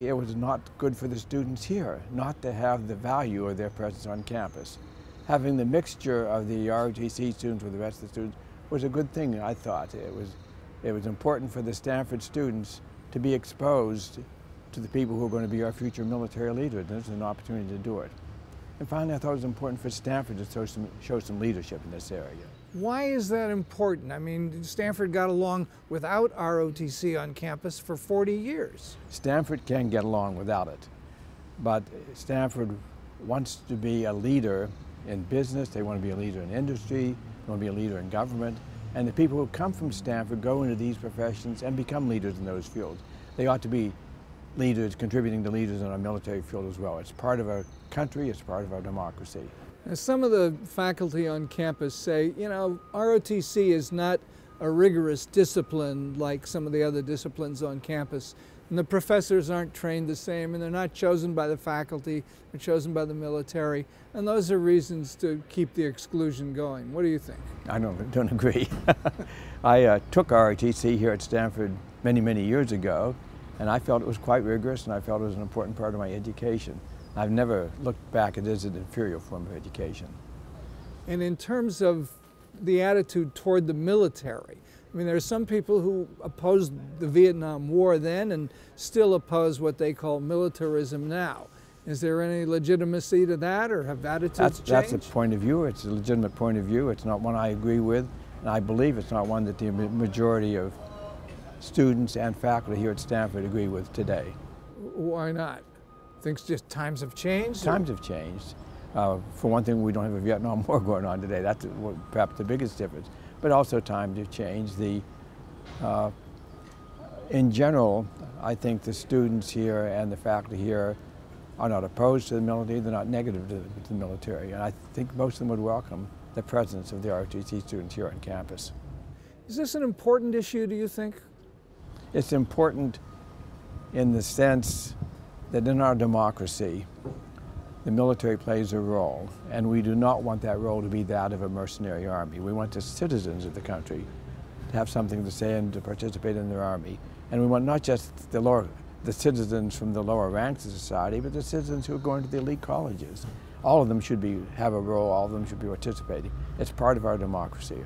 It was not good for the students here not to have the value of their presence on campus. Having the mixture of the ROTC students with the rest of the students was a good thing, I thought. It was, it was important for the Stanford students to be exposed to the people who are going to be our future military leaders. This is an opportunity to do it. And finally, I thought it was important for Stanford to show some, show some leadership in this area. Why is that important? I mean, Stanford got along without ROTC on campus for 40 years. Stanford can get along without it, but Stanford wants to be a leader in business, they want to be a leader in industry, they want to be a leader in government, and the people who come from Stanford go into these professions and become leaders in those fields. They ought to be leaders, contributing to leaders in our military field as well. It's part of our country, it's part of our democracy. Some of the faculty on campus say, you know, ROTC is not a rigorous discipline like some of the other disciplines on campus. And the professors aren't trained the same, and they're not chosen by the faculty, they're chosen by the military. And those are reasons to keep the exclusion going. What do you think? I don't, don't agree. I uh, took ROTC here at Stanford many, many years ago, and I felt it was quite rigorous, and I felt it was an important part of my education. I've never looked back at it as an inferior form of education. And in terms of the attitude toward the military, I mean, there are some people who opposed the Vietnam War then and still oppose what they call militarism now. Is there any legitimacy to that, or have attitudes that's, changed? That's a point of view. It's a legitimate point of view. It's not one I agree with, and I believe it's not one that the majority of students and faculty here at Stanford agree with today. Why not? Things just times have changed? Times have changed. Uh, for one thing, we don't have a Vietnam War going on today. That's perhaps the biggest difference. But also times have changed. The, uh, in general, I think the students here and the faculty here are not opposed to the military, they're not negative to, to the military. And I think most of them would welcome the presence of the ROTC students here on campus. Is this an important issue, do you think? It's important in the sense that in our democracy, the military plays a role, and we do not want that role to be that of a mercenary army. We want the citizens of the country to have something to say and to participate in their army. And we want not just the lower, the citizens from the lower ranks of society, but the citizens who are going to the elite colleges. All of them should be, have a role, all of them should be participating. It's part of our democracy.